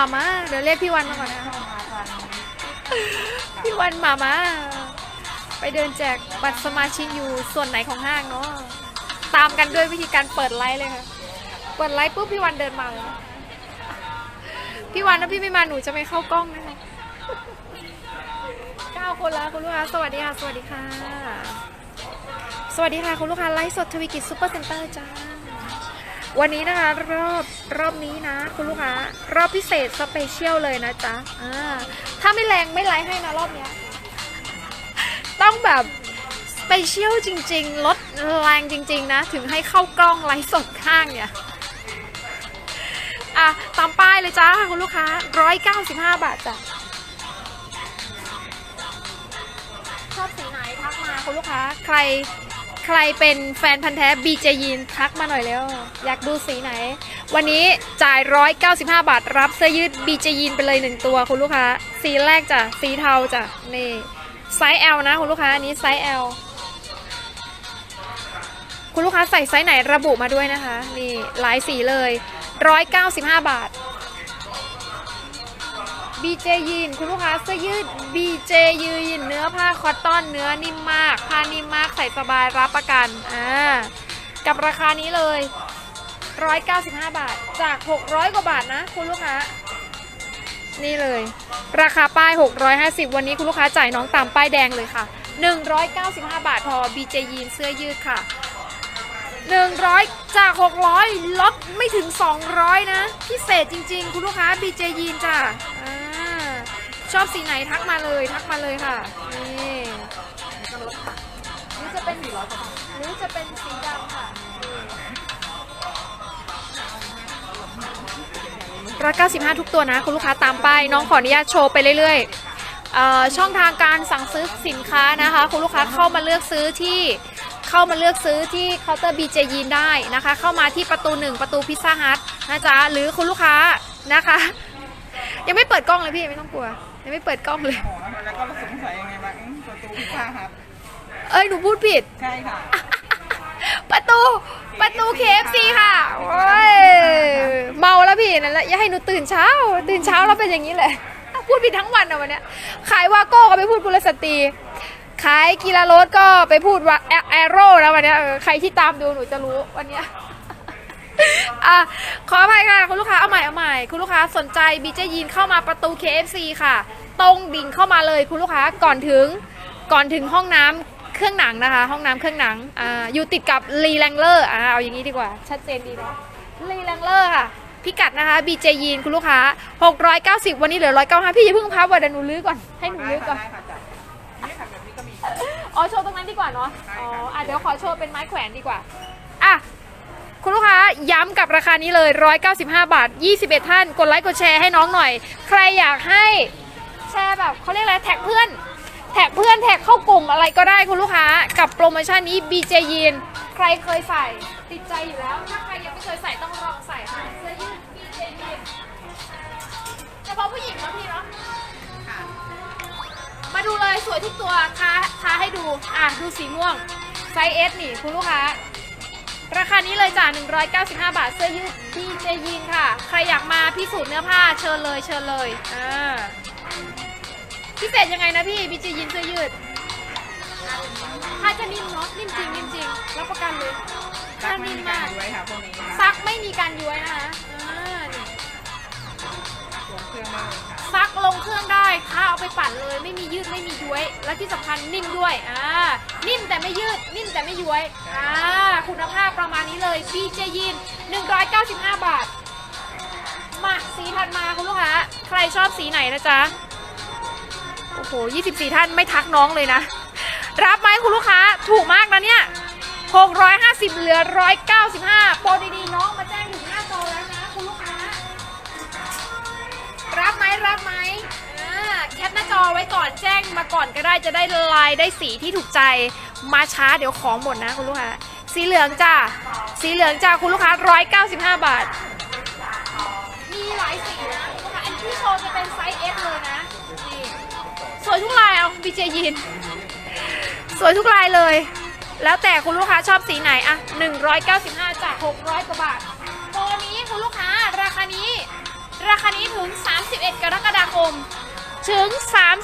มามาเดี๋ยวเรียกพี่วันมาก่อนนะพี่วันมามาไปเดินแจกบัตรสมาชิกอยู่ส่วนไหนของห้างเนาะตามกันด้วยวิธีการเปิดไลฟ์เลยค่ะ เปิดไลฟ์ปุ๊บพี่วันเดินมาเลยพี่วันถ้าพี่ไม่มาหนูจะไม่เข้ากล้องนะคะเก้าคนแล้วคุณลูกค้าสวัสดีค่ะ สวัสดีค่ะ สวัสดีค่ะคุณลูกค้าไลฟ์สดทวีกิจซูเปอร์เซ็นเตอร์จ้าวันนี้นะคะรอบ รอบนี้นะ คุณลูกค้ารอบพิเศษ special เลยนะจ๊ะอ่าถ้าไม่แรงไม่ไลฟ์ให้นะรอบเนี้ยต้องแบบ special จริงๆลดแรงจริง ๆ นะ ถึงให้เข้ากล้องไลฟ์สดข้างเนี่ยอะตามป้ายเลยจ้าคุณลูกค้า 195 บาทจ้ะชอบสีไหนทักมาคุณลูกค้า ใครใครเป็นแฟนพันธุ์แท้ BJ Jeans ทักมาหน่อยแล้วอยากดูสีไหน วันนี้จ่าย 195 บาท รับเสื้อยืด BJ Jeans ไปเลย 1 ตัวคุณลูกค้า สีแรกจ้ะ สีเทาจ้ะ นี่ไซส์ L นะคุณลูกค้า อันนี้ไซส์ L คุณลูกค้าใส่ไซส์ไหนระบุมาด้วยนะคะ นี่หลายสีเลย 195 บาท BJ ยีนคุณลูกค้าเสื้อยืด BJ ยีนเนื้อผ้าคอตตอนเนื้อนิ่มมาก ผ้านิ่มมากใส่สบายรับประกัน อ่า กับราคานี้เลย 195 บาท จาก 600 กว่าบาทนะ คุณลูกค้า นี่เลย ราคาป้าย 650 วันนี้คุณลูกค้าจ่ายน้องตามป้ายแดงเลยค่ะ 195 บาทพอ BJ ยีนเสื้อยืดค่ะ 100 จาก 600 ลดไม่ถึง 200 นะ พิเศษจริง ๆ คุณลูกค้า BJ ยีนจ้ะอ่าชอบสีไหนทักมาเลยทักมาเลยค่ะ นี่นี่จะเป็นนี่จะเป็นสีดำค่ะ ร้อยเก้าสิบห้าทุกตัวนะ คุณลูกค้าตามป้ายน้องขออนุญาตโชว์ไปเรื่อยๆเอ่อช่องทางการสั่งซื้อสินค้านะคะ คุณลูกค้าเข้ามาเลือกซื้อที่เข้ามาเลือกซื้อที่เคาน์เตอร์ BJ ยีนได้นะคะ เข้ามาที่ประตู 1 ประตูพิซซ่าฮัทนะจ๊ะหรือคุณลูกค้านะคะ ยังไม่เปิดกล้องเลยพี่ไม่ต้องกลัวยังไม่เปิดกล้องเลยโอ้โหแล้วก็สงสัยยังไงบ้างอืมประตูพิซซ่าฮัทเอ้ยหนูพูดผิดใช่ค่ะประตู ประตู KFC ค่ะ โอ้ย เมาแล้วพี่นั่นแหละอย่าให้หนูตื่นเช้า ตื่นเช้าแล้วเป็นอย่างนี้แหละ พูดผิดทั้งวันอะวันเนี้ย ขายวาโก้ก็ไปพูดกุลสตรี ขายกีฬารถก็ไปพูดว่าแอโร่แล้ววันเนี้ยใครที่ตามดูหนูจะรู้วันเนี้ยอะขออภัยค่ะคุณลูกค้าเอาใหม่เอาใหม่คุณลูกค้าสนใจบีเจยีนเข้ามาประตู KFC ค่ะ ตรงดิ่งเข้ามาเลยคุณลูกค้าก่อนถึงก่อนถึงห้องน้ำ เครื่องหนังนะคะ ห้องน้ำเครื่องหนังอ่าอยู่ติดกับรีแลงเลอร์อ่าเอาอย่างนี้ดีกว่า ชัดเจนดีเนาะรีแลงเลอร์ค่ะ พิกัดนะคะบีเจยีนคุณลูกค้า 690 วันนี้เหลือ 195 พี่อย่าเพิ่งพับว่ะเดี๋ยวหนูลื้อก่อนให้หนูลื้อก่อนได้ค่ะจ้ะนี่ค่ะแบบนี้ก็มีอ๋อโชว์ตรงนั้นดีกว่าเนาะใช่อ๋อค่ะอะเดี๋ยวขอโชว์เป็นไม้แขวนดีกว่า อะ คุณลูกค้าย้ำกับราคานี้เลย 195 บาท 21 ท่าน กดไลค์กดแชร์ให้น้องหน่อย ใครอยากให้แชร์แบบเขาเรียกอะไรแท็กเพื่อนแท็กเพื่อนแท็กเข้ากลุ่มอะไรก็ได้คุณลูกค้า กับโปรโมชั่นนี้ BJ ยีนใครเคยใส่ติดใจอยู่แล้ว ถ้าใครยังไม่เคยใส่ต้องลองใส่ค่ะเสื้อยืด BJ ยีนเฉพาะผู้หญิงนะพี่เนาะมาดูเลยสวยทุกตัวท้าท้าให้ดูอะดูสีม่วงไซส์ S นี่คุณลูกค้าราคานี้เลยจ้ะ195 บาท เสื้อยืดพีเจยีนค่ะ ใครอยากมาพิสูจน์เนื้อผ้าเชิญเลยเชิญเลยอ่า พิเศษยังไงนะพี่บีเจยีนเสื้อยืดผ้าจะนิ่มเนาะนิ่มจริงนิ่มจริงรับประกันเลยผ้ารักไม่นิ่มมีกามารกย้วยค่ะพวกนี้ค่ะซักไม่มีการย้วยนะคะอ่านี่สวมเครื่องได้เลยค่ะซักลงเครื่องได้ค่ะเอาไปปั่นเลย ไม่มียืดไม่มีย้วย และที่สำคัญนิ่มด้วยอ่านิ่มแต่ไม่ยืดนิ่มแต่ไม่ย้วยอ่าคุณภาพประมาณนี้เลยบีเจยิน 195 บาทมาสีถัดมาคุณลูกค้าใครชอบสีไหนนะจ๊ะโอ้โห 24 ท่านไม่ทักน้องเลยนะ รับไหมคุณลูกค้า ถูกมากนะเนี่ย 650 เหลือ 195 โปรดีๆ น้องมาแจ้งถึงหน้าจอแล้วนะ คุณลูกค้า รับไหมรับไหมแคปหน้าจอไว้ก่อนแจ้งมาก่อนก็ได้จะได้ลายได้สีที่ถูกใจมาช้าเดี๋ยวของหมดนะคุณลูกค้า สีเหลืองจ้าสีเหลืองจ้าคุณลูกค้า 195 บาท มีหลายสีนะคุณลูกค้า อันที่โชว์จะเป็นไซส์ S เลยนะ วยทุกลายเอาบีเจยินสวยทุกลายเลย แล้วแต่คุณลูกค้าชอบสีไหนอะ195จาก600กว่าบาทตัวนี้คุณลูกค้าราคานี้ ราคานี้ถึง 31 กรกฎาคม ถึง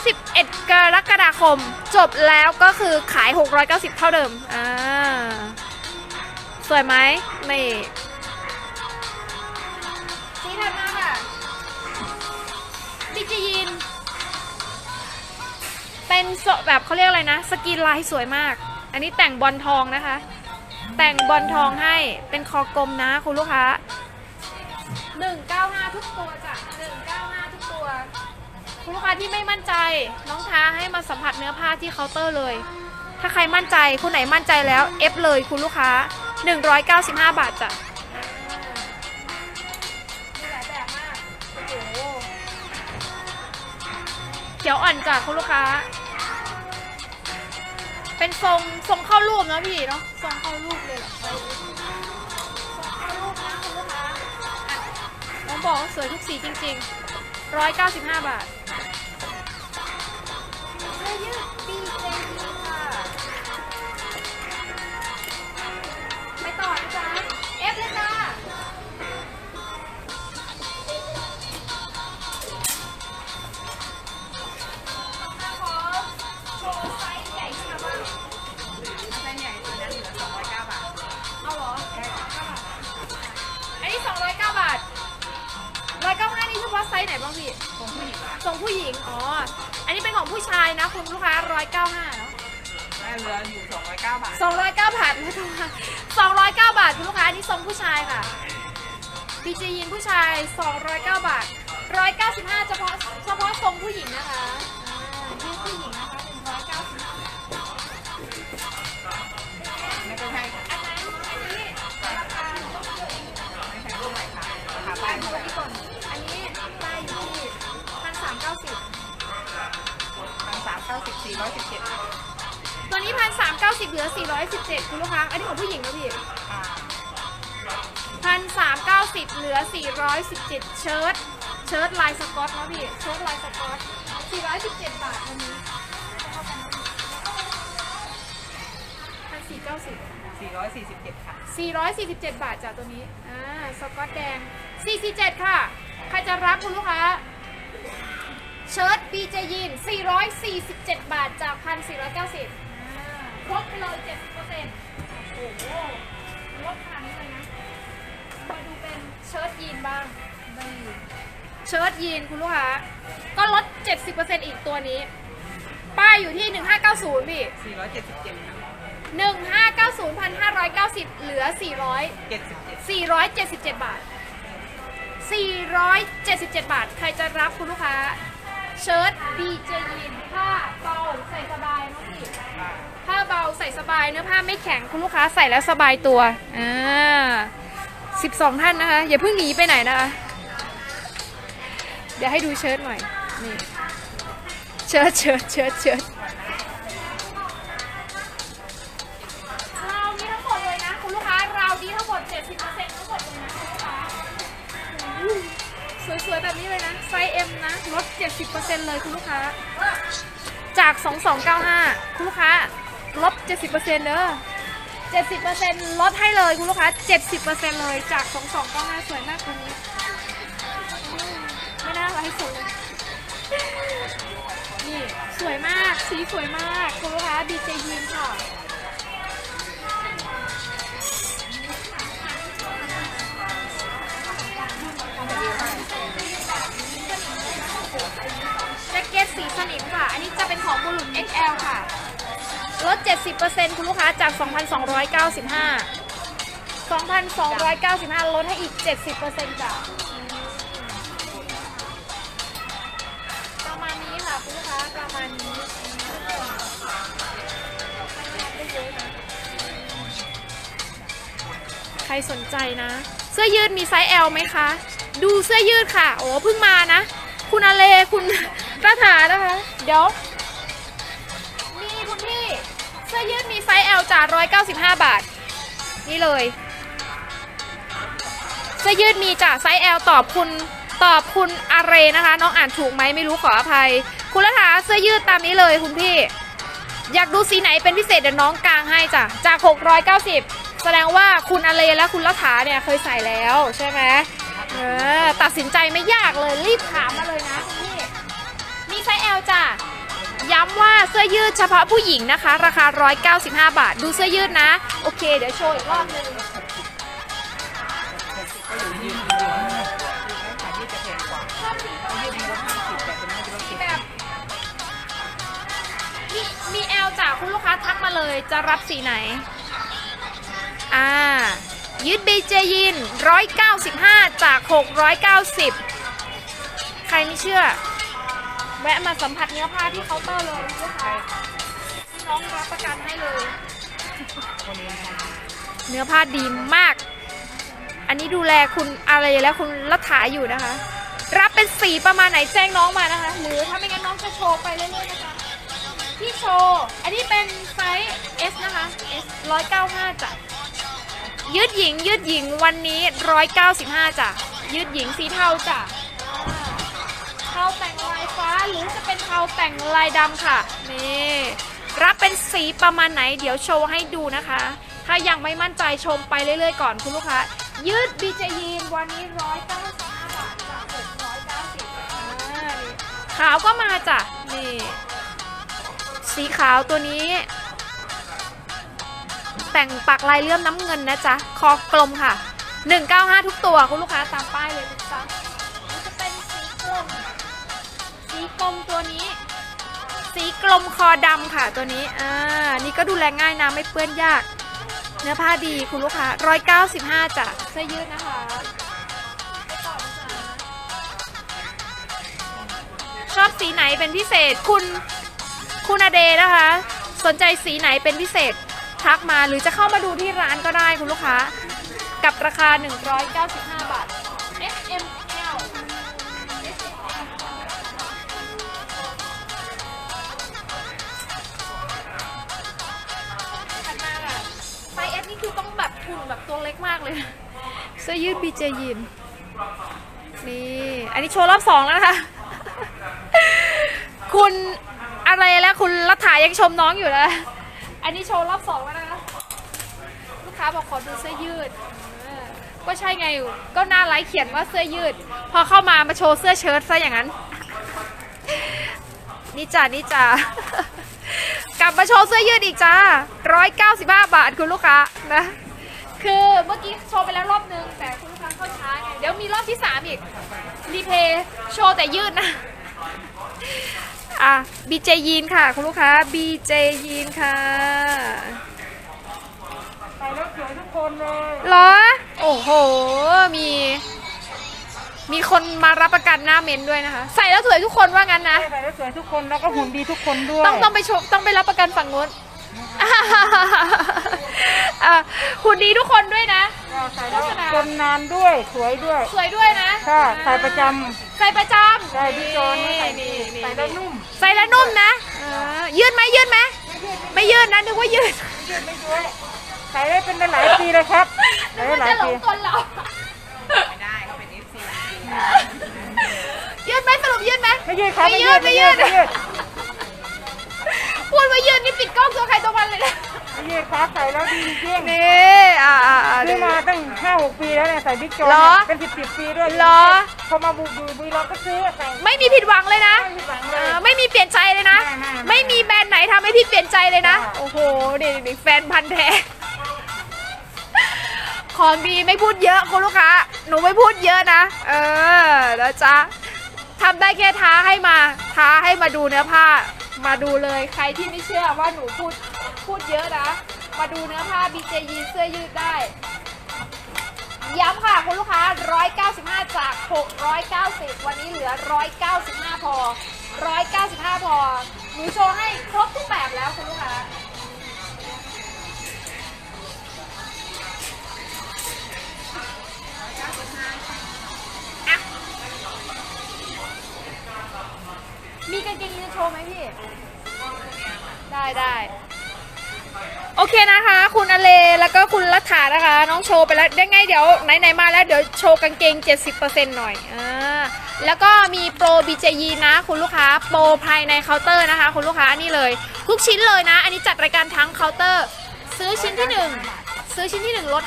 31 กรกฎาคม จบแล้วก็คือขาย 690 เท่าเดิมอ่าสวยไหมนี่สีถัดมาค่ะบิจิยิ เป็นโซแบบเขาเรียกอะไรนะ สกีนลายสวยมาก อันนี้แต่งบอลทองนะคะ แต่งบอลทองให้เป็นคอกลมนะคุณลูกค้า 195 ทุกตัวจ้ะ195 ทุกตัว คุณลูกค้าที่ไม่มั่นใจ น้องท้าให้มาสัมผัสเนื้อผ้าที่เคาน์เตอร์เลย ถ้าใครมั่นใจคุณไหนมั่นใจแล้วเอฟเลยคุณลูกค้า 195 บาทจ้ะ ขียวอ่อนจ้ะคุณลูกค้า เป็นทรงทรงเข้ารูปนะพี่เนาะทรงเข้ารูปเลยเหรอทรงเข้ารูปนะคุณลูกค้าน้องบอกว่าสวยทุกสีจริงๆ 195 บาทเสื้อยืด BJD ค่ะ ส์ไหนบ้างพี่ของผู้หญิงส่งผู้หญิง อ๋อ อันนี้เป็นของผู้ชายนะ คุณลูกค้า195เนาะได้เหลืออยู่ 209 บาท209บาทนะคะ209บาทคุณลูกค้าอันนี้ทรงผู้ชายค่ะพีจียินผู้ชาย209บาท195เฉพาะเฉพาะทรงผู้หญิงนะคะามเก้าสิบสี่ร้อยสิบเจ็ดค่ะตัวนี้1,390เหลือ417คุณลูกค้า อันนี้ของผู้หญิงนะพี่อ่าพันสามเก้าสิบเหลือสี่ร้อยสิบเจ็ดเชิ้ตเชิ้ตลายสกอตนะพี่ เชิ้ตลายสกอตสี่ร้อยสิบเจ็ดบาทวันนี้พันสี่เก้าสิบสี่ร้อยสี่สิบเจ็ดค่ะสี่ร้อยสี่สิบเจ็ดบาทจากตัวนี้ อ่า สกอตแดงสี่สี่เจ็ดค่ะ ใครจะรับคุณลูกค้า เชิ้ตบีเจยีนสี่ร้อยสี่สิบเจ็ดบาทจากพันสี่ร้อยเก้าสิบลดไปเลยเจ็ดสิบเปอร์เซ็นต์โอ้โหลดขนาดนี้เลยนะ มาดูเป็นเชิ้ตยีนบ้างนี่เชิ้ตยีนคุณลูกค้า ก็ลด 70%อีกตัวนี้ ป้ายอยู่ที่ 1590 พี่สี่ร้อยเจ็ดสิบเจ็ดค่ะ1590 1,590 เหลือ 400เจ็ดสิบเจ็ด477 บาท 477 บาท ใครจะรับคุณลูกค้า เชิ้ตดีเจยีนผ้าเบาใส่สบายเนาะพี่ค่ะผ้าเบาใส่สบายเนื้อผ้าไม่แข็งคุณลูกค้าใส่แล้วสบายตัวอ่าสิบสองท่านนะคะ อย่าเพิ่งหนีไปไหนนะคะ เดี๋ยวให้ดูเชิ้ตหน่อยนี่เชิ้ตเชิ้ตเชิ้ตเชิ้ต สวยๆ แบบนี้เลยนะ ไซส์ M นะ ลด 70%เลยคุณลูกค้า จาก 2295 คุณลูกค้า ลด 70%เด้อ70%ลดให้เลยคุณลูกค้า 70%เลยจาก 2295 สวยมากตัวนี้ ไม่น่าไลฟ์สดเลยนี่ สวยมาก สีสวยมาก คุณลูกค้าดีเจยีนค่ะ นิมค่ะ อันนี้จะเป็นของบุรุษ XL ค่ะลด 70%คุณลูกค้าจาก 2,295 2,295 ลดให้อีก 70%จ้ะประมาณนี้ค่ะคุณลูกค้าประมาณนี้ใครสนใจนะ เสื้อยืดมีไซส์ L ไหมคะ ดูเสื้อยืดค่ะ โอ้เพิ่งมานะ คุณอาเลคุณ รัฐานะคะ เดี๋ยว มีคุณพี่เสื้อยืดมีไซส์ L จ่า195 บาท นี่เลย เสื้อยืดมีจ่าไซส์ L ตอบคุณตอบคุณอาเรนะคะ น้องอ่านถูกไหมไม่รู้ขออภัย คุณรัฐาเสื้อยืดตามนี้เลยคุณพี่ อยากดูสีไหนเป็นพิเศษเดี๋ยวน้องกางให้จ้ะจาก 690 แสดงว่าคุณอเลและคุณรัฐาเนี่ยเคยใส่แล้วใช่ไหมเออตัดสินใจไม่ยากเลยรีบถามมาเลย ไซส์ L จ้ะย้ำว่าเสื้อยืดเฉพาะผู้หญิงนะคะ ราคา 195 บาท ดูเสื้อยืดนะ โอเค เดี๋ยวโชว์อีกรอบนึงขายยืดจะแพงกว่ายืดมีลดห้าสิบแต่เป็นไม่ลดสิบแบบมีแอลจาคุณลูกค้าทักมาเลยจะรับสีไหน อ่า ยืดบีเจยิน 195 จาก 690 ใครไม่เชื่อ แวะมาสัมผัสเนื้อผ้าที่เคาน์เตอร์เลยลูกค้าน้องรับประกันให้เลย เนื้อผ้าดีมาก อันนี้ดูแลคุณอะไรและคุณรัฐาอยู่นะคะ รับเป็นสีประมาณไหนแจ้งน้องมานะคะ หรือถ้าไม่งั้นน้องจะโชว์ไปเรื่อยๆนะคะที่โชว์ อันนี้เป็นไซส์ S นะคะ S 195จ้ะยืดหญิงยืดหญิงวันนี้ 195จ้ะยืดหญิงสีเทาจ้ะอ่า เทาแต่งลายฟ้าหรือจะเป็นเทาแต่งลายดำค่ะนี่รับเป็นสีประมาณไหนเดี๋ยวโชว์ให้ดูนะคะ ถ้ายังไม่มั่นใจชมไปเรื่อยๆก่อนคุณลูกค้ายืดบีเจยีนวันนี้195บาทจาก690อ่านี่ขาวก็มาจ้ะนี่สีขาวตัวนี้ แต่งปักลายเลื่อมน้ำเงินนะจ๊ะ คอกลมค่ะ 195 ทุกตัวคุณลูกค้าตามป้ายเลยนะจ๊ะนี่จะ ลมคอดำค่ะตัวนี้ อ่า นี่ก็ดูแลง่ายนะไม่เปื้อนยาก เนื้อผ้าดีคุณลูกค้า195จ้ะเสื้อยืดนะคะ ชอบสีไหนเป็นพิเศษคุณคุณอเดนะคะ สนใจสีไหนเป็นพิเศษทักมาหรือจะเข้ามาดูที่ร้านก็ได้คุณลูกค้า กับราคา 195 มากเลยเสื้อยืดบีเจยินนี่ อันนี้โชว์รอบสองแล้วนะคะ คุณอะไรแล้วคุณรัฐายังชมน้องอยู่นะอันนี้โชว์รอบสองแล้วนะคะลูกค้าบอกขอดูเสื้อยืด ก็ใช่ไงก็หน้าไลฟ์เขียนว่าเสื้อยืด พอเข้ามามาโชว์เสื้อเชิ้ตซะอย่างนั้น นี่จ้านี่จ้ากลับมาโชว์เสื้อยืดอีกจ้า195 บาทคุณลูกค้านะ คือเมื่อกี้โชว์ไปแล้วรอบนึง แต่คุณลูกค้าเข้าช้าไงเดี๋ยวมีรอบที่ 3 อีก รีเพย์โชว์แต่ยืดนะอะ BJ ยีนค่ะ คุณลูกค้า BJ ยีนค่ะใส่แล้วสวยทุกคนเลยเหรอ โอ้โห มี มีคนมารับประกันหน้าเมนด้วยนะคะ ใส่แล้วสวยทุกคนว่างั้นนะ ใส่แล้วสวยทุกคนแล้วก็หุ่นดีทุกคนด้วย ต้องต้องไปชมต้องไปรับประกันฝั่งนู้น อะหุ่นดีทุกคนด้วยนะ ใส่แล้วคนนานด้วยสวยด้วย สวยด้วยนะค่ะใส่ประจใส่ประจำใส่พี่โจนนี่ใส่นี่นี่ใส่แล้วนุ่ม ใส่แล้วนุ่มนะเออยืดไหมยืดไหมไม่ยืดนะนึกว่ายืดยืดไม่ด้วยใส่ได้เป็นหลายๆปีเลยครับใส่นึกได้ว่าหลายจะหลปีงกลเราไม่ได้เขาเป็น FC ยืดไหมสรุปยืดไหมไม่ยืดครับไม่ยืดไม่ยืดไม่ยืดพูดว่ายืดนี่ปิดกล้องตัวใครตัวมันเลยนะ ไม่ยืดครับใส่แล้วดีจริงๆนี่อ่าอ่าอ่า ซื้อมาตั้งห้าหกปีแล้วเนี่ยใส่บิ๊กโจนเหรอเนี่ยเป็นสิบสิบปีด้วยเหรอ พอมาบุกดูบุรีเราก็ซื้อใส่ ไม่มีผิดหวังเลยนะไม่ผิดหวังเลเอยอไม่มีเปลี่ยนใจเลยนะ ไม่ไม่ไม่ไม่มีแบรนด์ไหนทำให้พี่เปลี่ยนใจเลยนะค่ะโอ้โหนี่นี่แฟนพันธ์แท้ ของดีไม่พูดเยอะคุณลูกค้า หนูไม่พูดเยอะนะ เออ แล้วจ้ะทำได้แค่ท้าให้มา ท้าให้มาดูเนื้อผ้า มาดูเลยใครที่ไม่เชื่อว่าหนูพูดพูดเยอะนะ มาดูเนื้อผ้า BJ ยีเสื้อยืดได้ย้ำค่ะคุณลูกค้า 195 จาก 690 วันนี้เหลือ 195 พอ 195 พอ หนูโชว์ให้ครบทุกแบบแล้วคุณลูกค้า มีกางเกงยีนโชว์ไหมพี่ ได้ได้โอเคนะคะ คุณอเลแล้วก็คุณรัฐานะคะ น้องโชว์ไปแล้วได้ไงเดี๋ยวไหนๆมาแล้วเดี๋ยวโชว์กางเกง 70%หน่อยอ่าแล้วก็มีโปร BJY นะ คุณลูกค้าโปรภายในเคาน์เตอร์นะคะ คุณลูกค้านี่เลย ทุกชิ้นเลยนะ อันนี้จัดรายการทั้งเคาน์เตอร์ ซื้อชิ้นที่ 1 ซื้อชิ้นที่ 1 ลด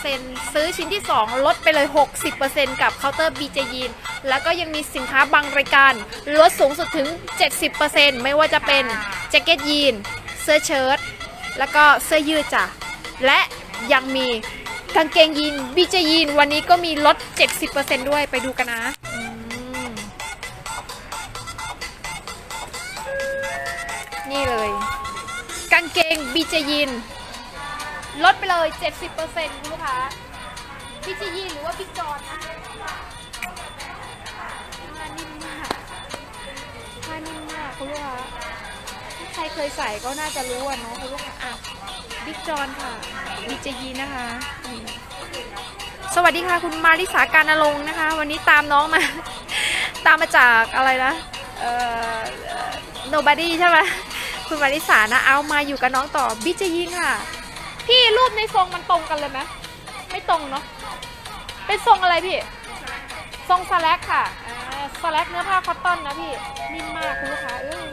50%ซื้อชิ้นที่ 2 ลดไปเลย 60%กับเคาน์เตอร์ BJY แล้วก็ยังมีสินค้าบางรายการ ลดสูงสุดถึง 70%ไม่ว่าจะเป็นแจ็คเก็ตยีนเสื้อเชิ้ตแล้วก็เสื้อยืดจ้ะ และยังมีกางเกงยีน BJ Jeans วันนี้ก็มีลด 70%ด้วยไปดูกันนะอืมนี่เลย กางเกง BJ Jeans ลดไปเลย 70%คุณลูกค้าบีเจยีหรือว่าบิ๊กจอนนะผ้านิ่มมากผ้านิ่มมากคุณลูกค้าใครเคยใส่ก็น่าจะรู้อะเนาะคุณลูกค้าอะบิ๊กจอนค่ะบีเจยีนะคะสวัสดีค่ะคุณมาริสาการนรงค์นะคะ วันนี้ตามน้องมา ตามมาจากอะไรนะเอ่อเอ่อ nobody ใช่ไหมคุณมาริสานะเอามาอยู่กับน้องต่อบิ๊กเจยีค่ะ พี่รูปในทรงมันตรงกันเลยไหมไม่ตรงเนาะเป็นทรงอะไรพี่ ทรงสแลกค่ะอ่าสแลกเนื้อผ้าคอตตอนนะพี่นิ่มมากคุณลูกค้าเอ้ย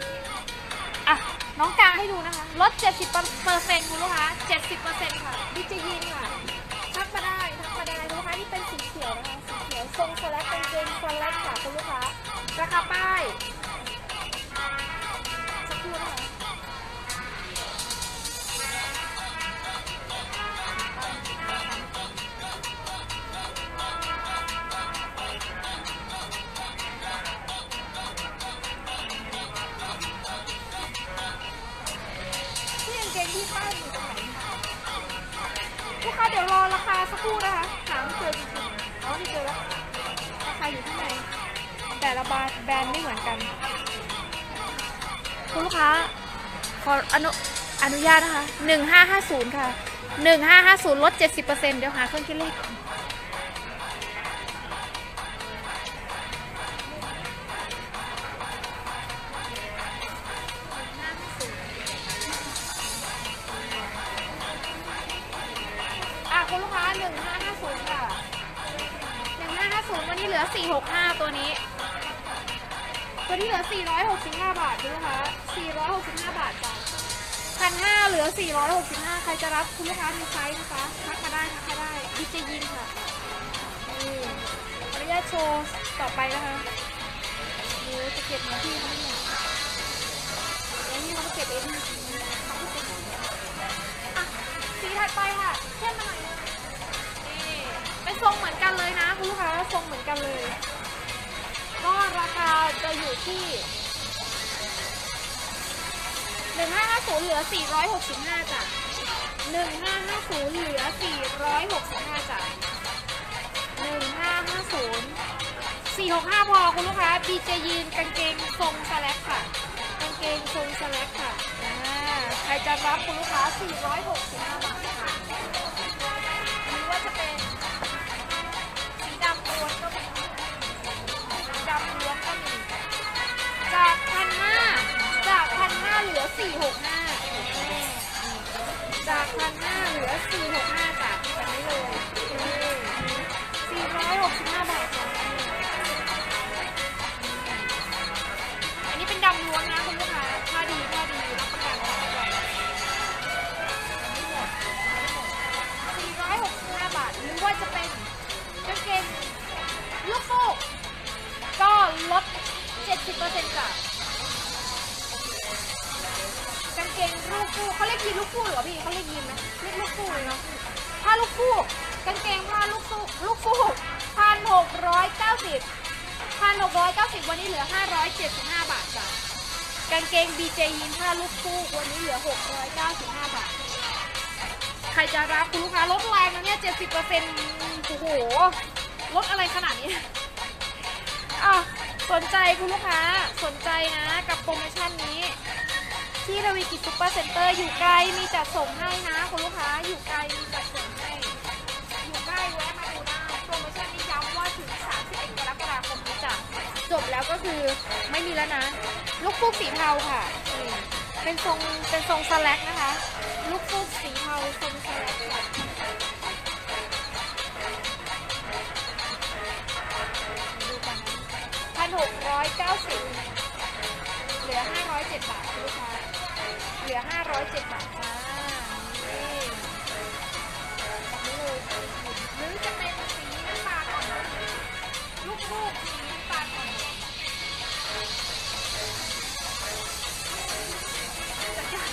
อะน้องกางให้ดูนะคะลด 70เปอร์เซ็นต์คุณลูกค้า 70เปอร์เซ็นต์ค่ะดิจิยินค่ะทักมาได้ทักมาได้คุณลูกค้าที่เป็นสีเขียวนะคะสีเขียวทรงสแลกเป็นเกงสแลกค่ะคุณลูกค้าราคาป้าย สักครู่นะคะหาไม่เจอจริงๆอ๋อไม่เจอแล้วราคาอยู่ที่ไหนแต่ละบาแบรนด์ไม่เหมือนกันคุณลูกค้าขออนุอนุญาตนะคะ 1550 ค่ะ 1550 ลด 70%เดี๋ยวหาเครื่องคิดเลข คุณลูกค้า1550ค่ะ1550วันนี้เหลือ465ตัวนี้ ตัวนี้เหลือ465บาทดูนะคะ465บาทจ้ะพันห้าเหลือ465ใครจะรับคุณลูกค้ามีไซส์นะคะทักมาได้ทักมาได้ดิจยินค่ะนี่อนุญาตโชว์ต่อไปนะคะดูจะเก็บของพี่เขาไม่หมดแล้วนี่เขาเก็บเองสีถัดไปค่ะเข้มมาหน่อยนึง ทรงเหมือนกันเลยนะคุณลูกค้าทรงเหมือนกันเลย ก็ราคาจะอยู่ที่1550เหลือ465จ้ะ1550เหลือ465จ้ะ1550 465พอคุณลูกค้า BJ ยีนกางเกงทรงสแลกค่ะ กางเกงทรงสแลกค่ะใครจะรับคุณลูกค้า 465 บาทค่ะหรือว่าจะเป็น พันห้าเหลือสี่หกห้าจากอันนี้เลยสี่ร้อยหกสิบห้าบาทจ้ะอันนี้เป็นดำล้วนนะคุณลูกค้าผ้าดีผ้าดีรับประกันรับประกันสี่ร้อยหกสิบห้าบาทหรือว่าจะเป็นกางเกงลูกฟูกก็ลด70%จ้ะกางเซ็นต์จ้า กงลูกคู่เขาเรียกยีนลูกคู่หรอพี่เขาเรียกยีนไหมเรียกลูกคู่เลยเนาะผ้าลูกคู่กางเกงผ้าลูกคู่ลูกคู่พันหกร้อยเก้าสิบพันหกร้อยเก้าสิบวันนี้เหลือห้าร้อยเจ็ดสิบห้าบาทจ้ะกางเกง BJ Jeans ผ้าลูกฟูกวันนี้เหลือหกร้อยเก้าสิบห้าบาทใครจะรับคุณลูกค้าลดแรงนะเนี่ยเจ็ดสิบเปอร์เซ็นต์โอ้โหลดอะไรขนาดนี้อะสนใจคุณลูกค้าสนใจนะกับโปรโมชั่นนี้ ที่ทวีกิจซุปเปอร์เซ็นเตอร์อยู่ไกลมีจัดส่งให้นะคุณลูกค้าอยู่ไกลมีจัดส่งให้อยู่ใกล้แวะมาดูได้โปรโมชั่นนี้ย้ำว่าถึง 31 กรกฎาคมนี้จ้ะจบแล้วก็คือไม่มีแล้วนะ ลูกฟูกสีเทาค่ะ เป็นทรงเป็นทรงสแลกนะคะ ลูกฟุกสีเทาทรงสลัดค่ะดูกันพันหกร้อยเก้าสิบเหลือห้าร้อยเจ็ดบาทคุณลูกค้า เหลือห้าร้อยเจ็ดบาทจ้านี่แบบนี้เลยหรือจะเป็นสีน้ำตาลอ่อนลูกฟูกสีน้ำตาลอ่อนจัดจ้าน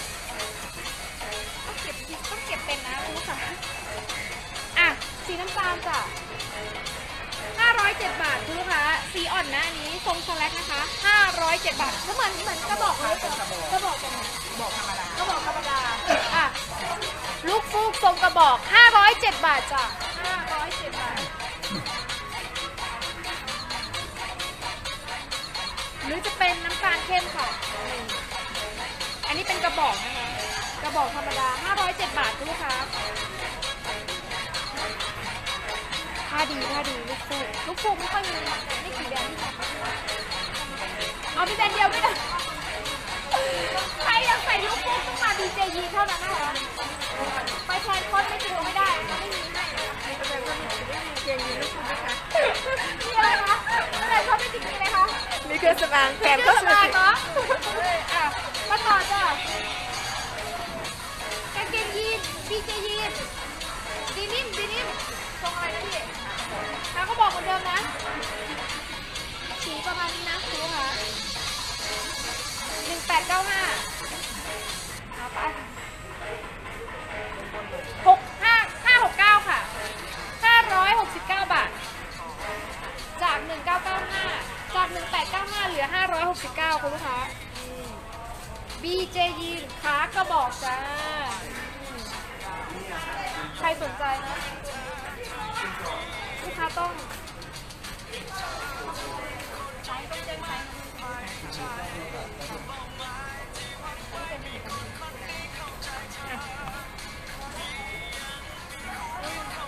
ต้องเก็บต้องเก็บเป็นนะคุณลูกค้าอะ สีน้ำตาลจ้ะ 507 บาทคุณลูกค้าสีอ่อนนะอันนี้ทรงสแลกนะคะ 507 บาทก็เหมือนเหมือนกระบอกเลยจ้ะกระบอกกันนะบอกธรรมดากระบอกธรรมดาอะลูกฟูกทรงกระบอก 507 บาทจ้ะ507 บาท หรือจะเป็นน้ำตาลเข้มค่ะนี่อันนี้เป็นกระบอกนะคะ กระบอกธรรมดา 507 บาทคุณลูกค้า ผ้าดีผ้าดีลูกฟูกลูกฟูกไม่ค่อยมีไม่กี่แบรนด์ที่ทำเอามีแบรนด์เดียวไม่ได้ใครอยากใส่ลูกฟูกต้องมาดีเจยีเท่านั้นนะคะไปแทนคนไม่จริงก็ไม่ได้ไม่มีให้นี่ก็เป็นว่าหนูจะได้มีเกงยีนลูกคุณนะคะมีอะไรคะแต่ชอบไม่จริงมีอะไรคะมีเครื่องสำอางแถมก็ก็สสบาวยยเนาะเอออะมาต่อจ้ะกางเกงยีนดีเจยีน แล้วก็บอกเหมือนเดิมนะ สีประมาณนี้นะคุณลูกค้าหนึ่งแปดเก้าห้าเอาไปหกห้าห้าหกเก้าค่ะห้าร้อยหกสิบเก้าบาท จาก1995จาก1895เก้าห้าเหลือ569คุณลูกค้า BJ ยีนขากระบอกจ้า ใครสนใจนะ ลูกค้ต้อง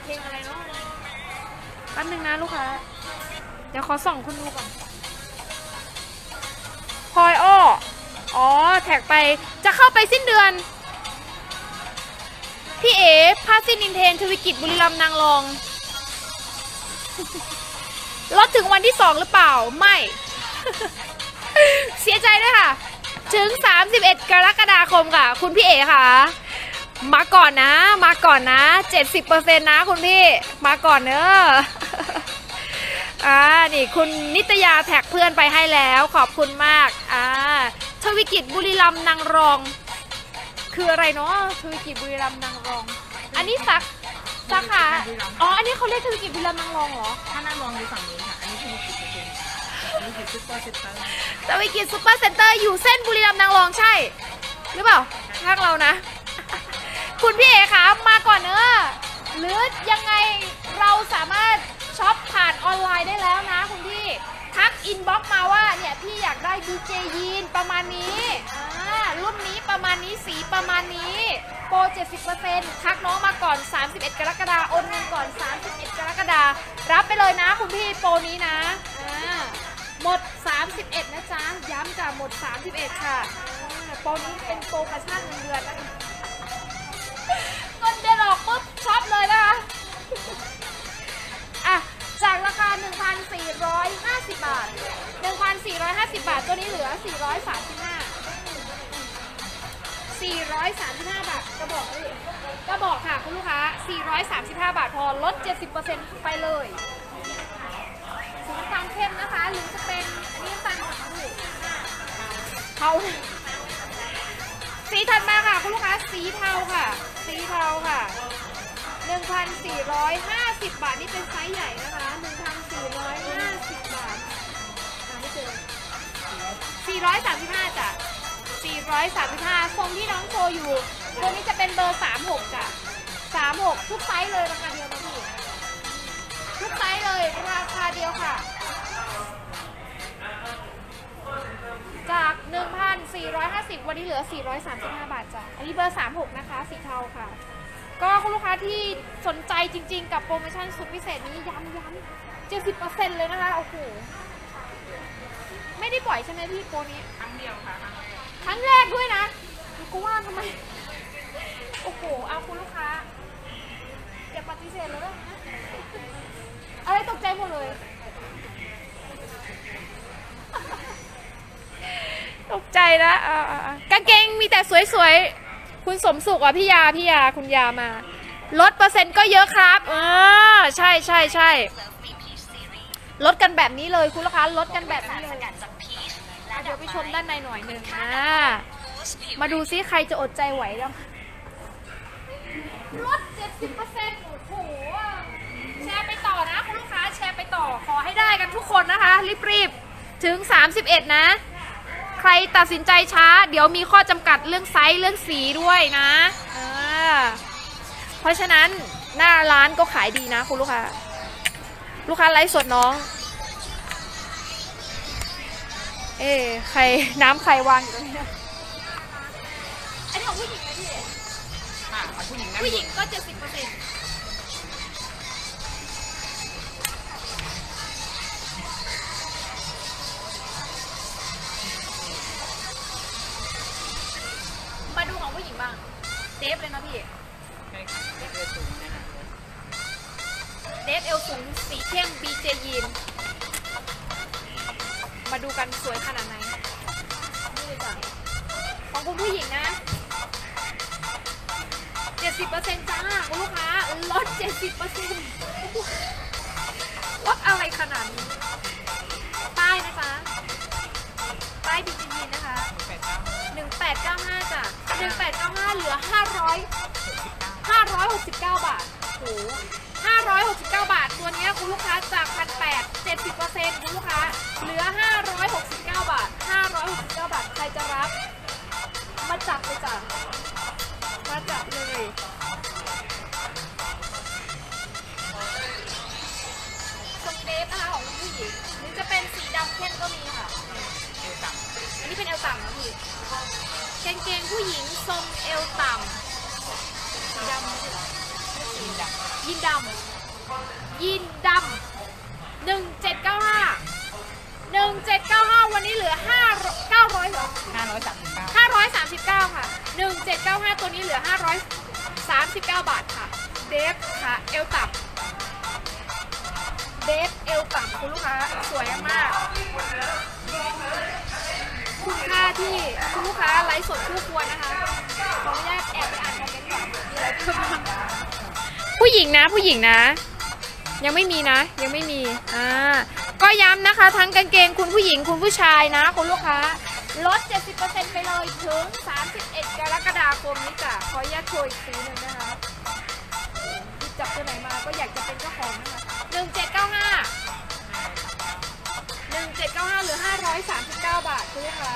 เพลงอะไรเนาะแป๊บนึงนะลูกค้าเดี๋ยวขอส่องคุณดูก่อนพลอยอ้ออ๋อ แท็กไปจะเข้าไปสิ้นเดือน พี่เอ๋ผ้าสิ้นอินเทนทวิกิจบุรีรัมย์นางรอง ลดถึงวันที่สองหรือเปล่า ไม่ เสียใจด้วยค่ะ ถึง 31 กรกฎาคมค่ะ คุณพี่เอ๋ค่ะ มาก่อนนะ มาก่อนนะ 70%นะคุณพี่ มาก่อนเนอะอ่า นี่คุณนิตยาแท็กเพื่อนไปให้แล้วขอบคุณมาก อ่าทวิกิจบุรีรัมนางรอง คืออะไรเนาะทวิกิจบุรีรัมนางรอง อันนี้สัก สาขาอ๋ออันนี้เขาเรียกทวิกิจบุรีรัมย์นางรองเหรอ ถ้านั่งมองอยู่ฝั่งนี้ค่ะ อันนี้คือสิบเปอร์เซ็นต์นี่คือซุปเปอร์เซ็นเตอร์ทวิกิจซูเปอร์เซ็นเตอร์อยู่เส้นบุรีรัมย์นางรองใช่ หรือเปล่าทางเรานะ คุณพี่เอคะมาก่อนเนอะหรือยังไงเราสามารถช็อปผ่านออนไลน์ได้แล้วนะคุณพี่ ทัก inbox มาว่าเนี่ยพี่อยากได้ดีเจยีนประมาณนี้อ่ารุ่นนี้ประมาณนี้สีประมาณนี้โปร 70%ทักน้องมาก่อน 31 กรกฎาคมโอนเงินก่อน 31 กรกฎาคมรับไปเลยนะคุณพี่โปรนี้นะอ่าหมด 31 นะจ๊ะ ย้ำจ้ะหมด 31 ค่ะโปรนี้เป็นโปรโมชั่นเงินเดือนนะเงินเดือนออกปุ๊บช็อปเลยนะคะอะ จากราคา 1,450 บาท 1,450 บาท ตัวนี้เหลือ 435 435 บาท กระบอกเลยกระบอกค่ะคุณลูกค้า 435 บาทพอ ลด 70%ไปเลยสีน้ำตาลเข้มนะคะ หรือจะเป็น อันนี้น้ำตาลอ่อนเทาสีถัดมาค่ะคุณลูกค้า สีเทาค่ะ สีเทาค่ะ1,450 บาท นี่เป็นไซส์ใหญ่นะคะ 435จ้ะ435ทรงที่น้องโชว์อยู่ตัวนี้จะเป็นเบอร์ 36จ้ะ36 ทุกไซส์เลยราคาเดียวนะพี่ทุกไซส์เลยราคาเดียวค่ะ จาก 1,450 วันนี้เหลือ 435 บาทจ้ะอันนี้เบอร์ 36 นะคะ สีเทาค่ะ ก็คุณลูกค้าที่สนใจจริงๆ กับโปรโมชั่นสุดพิเศษนี้ย้ำย้ำ70%เลยนะคะ โอ้โห ไม่ได้ปล่อยใช่ไหมพี่โปรนี้ ครั้งเดียวค่ะครั้งแรกครั้งแรกด้วยนะกูว่าทำไม โอ้โห เอาคุณลูกค้าอย่าปฏิเสธเลยนะอะไรตกใจหมดเลย ตกใจนะอ่าอ่าอ่ากางเกงมีแต่สวยๆ คุณสมสุขอะพี่ยาพี่ยาคุณยามา ลดเปอร์เซ็นต์ก็เยอะครับ เอ่าใช่ใช่ใช่ ลดกันแบบนี้เลยคุณลูกค้าลดกันแบบนี้เลยเดี๋ยวไปชมด้านในหน่อยหนึ่งมาดูซิใครจะอดใจไหวแล้วลด70%โอ้โหแชร์ไปต่อนะคุณลูกค้าแชร์ไปต่อขอให้ได้กันทุกคนนะคะ รีบๆ ถึง 31 นะ ใครตัดสินใจช้า เดี๋ยวมีข้อจำกัดเรื่องไซส์เรื่องสีด้วยนะ เพราะฉะนั้นหน้าร้านก็ขายดีนะคุณลูกค้า ลูกค้าไลฟ์สดน้อง เอ๊ะใครน้ำใครวางอยู่ตรงนี้นะอันนี้ของผู้หญิงนะพี่ค่ะของผู้หญิงนะผู้หญิงก็เจ็ดสิบเปอร์เซ็นต์มาดูของผู้หญิงบ้างเดฟเลยนะพี่ใช่ค่ะเลือดสูงนะคะ เดฟเอลสูงสีเข้ม BJ ยีน มาดูกันสวยขนาดไหนนี่จ้ะของคุณผู้หญิงนะ 70%จ้าคุณลูกค้าลด 70%ลดอะไรขนาดนี้ ป้ายนะจ๊ะป้าย BJ ยีนนะคะแปดเก้า1895จ้ะ1895 เหลือ 500 569 บาทโห 569 บาท ตัวนี้คุณลูกค้าจาก1,800 70%คุณลูกค้า เหลือ 569 บาท 569 บาท ใครจะรับ มาจับเลยจ้ะ มาจับเลยทรงเดฟนะคะของผู้หญิงหรือจะเป็นสีดำเข้มก็มีค่ะเอวต่ำอันนี้เป็นเอวต่ำนะพี่กางเกงผู้หญิงทรงเอวต่ำสีดำ ยีนดำยีนดำหนึ่งเจ็ดเก้าห้าหนึ่งเจ็ดเก้าห้าวันนี้เหลือห้าเก้าร้อยเหรอห้าร้อยสามสิบเก้าห้าร้อยสามสิบเก้าค่ะหนึ่งเจ็ดเก้าห้าตัวนี้เหลือห้าร้อยสามสิบเก้าบาทค่ะ เดฟค่ะ เอวต่ำเดฟเอวต่ำคุณลูกค้าสวยมาก คุณค่าที่คุณลูกค้าไลฟ์สดคู่ควรนะคะขออนุญาตแอบไปอ่านคอมเมนต์ก่อนมีอะไรเพิ่มบ้าง ผู้หญิงนะผู้หญิงนะ ยังไม่มีนะ ยังไม่มีอ่าก็ย้ำนะคะ ทั้งกางเกงคุณผู้หญิงคุณผู้ชายนะคุณลูกค้าลด 70%ไปเลยถึง 31 กรกฎาคมนี้จ้ะขออนุญาตโชว์อีกทีหนึ่งนะคะจับตัวไหนมาก็อยากจะเป็นเจ้าของนะคะ1795 1795เหรือ 539 บาทคุณลูกค้า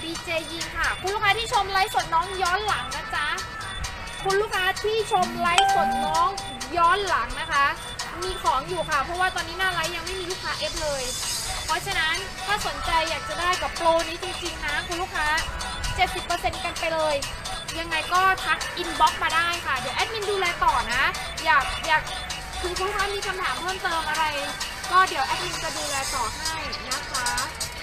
BJ ยิงค่ะ คุณลูกค้าที่ชมไลฟ์สดน้องย้อนหลังนะจ๊ะ คุณลูกค้าที่ชมไลฟ์สดน้องย้อนหลังนะคะ มีของอยู่ค่ะ เพราะว่าตอนนี้หน้าไลฟ์ยังไม่มีลูกค้าเอฟเลย เพราะฉะนั้นถ้าสนใจอยากจะได้กับโปรนี้จริงๆนะคุณลูกค้า 70%กันไปเลย ยังไงก็ทักอินบ็อกซ์มาได้ค่ะ เดี๋ยวแอดมินดูแลต่อนะ อยากอยากคือคุณลูกค้ามีคำถามเพิ่มเติมอะไร ก็เดี๋ยวแอดมินจะดูแลต่อให้นะคะ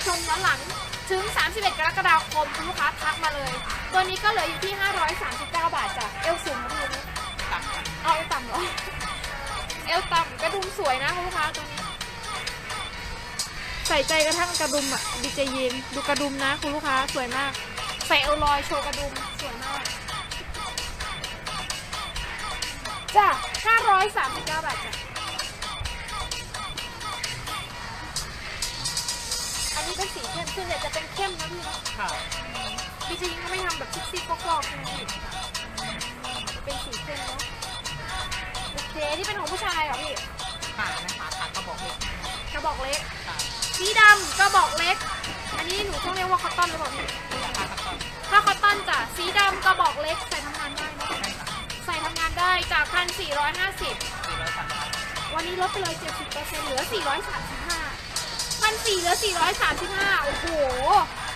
ชมย้อนหลัง ถึง 31 กรกฎาคมคุณลูกค้าทักมาเลย ตัวนี้ก็เหลืออยู่ที่ 539 บาทจ้ะเอวสูงนะพี่นี่ต่ำค่ะเอาเอวต่ำเหรอเอลต่ำกระดุมสวยนะคุณลูกค้าตัวนี้ ใส่ใจกระทั่งกระดุมอะดีเจยีนดูกระดุมนะคุณลูกค้าสวยมาก ใส่เอลลอยโชว์กระดุมสวยมากจ้ะ539 บาทจ้ะ สีเข้มส่วนใหญ่จะเป็นเข้มนะพี่นะค่ะดิฉันก็ไม่ทำแบบซิกซี่ฟอกๆใช่ไหมพี่เป็นสีเข้มเนาะโอเคที่เป็นของผู้ชายเหรอพี่ค่ะนะคะค่ะกระบอกเล็กกระบอกเล็กค่ะสีดำกระบอกเล็ก อันนี้หนูต้องเรียกว่าคอตตอนหรือเปล่าพี่ราคาตะกอนถ้าคอตตอนจ้ะสีดำกระบอกเล็กใส่ทำงานได้เนอะใช่ค่ะใส่ทำงานได้จากพันสี่ร้อยห้าสิบสี่ร้อยสามสิบวันนี้ลดไปเลยเจ็ดสิบเปอร์เซ็นต์เหลือสี่ร้อยสามสิบห้า พันสี่เหลือสี่ร้อยสามสิบห้าโอ้โห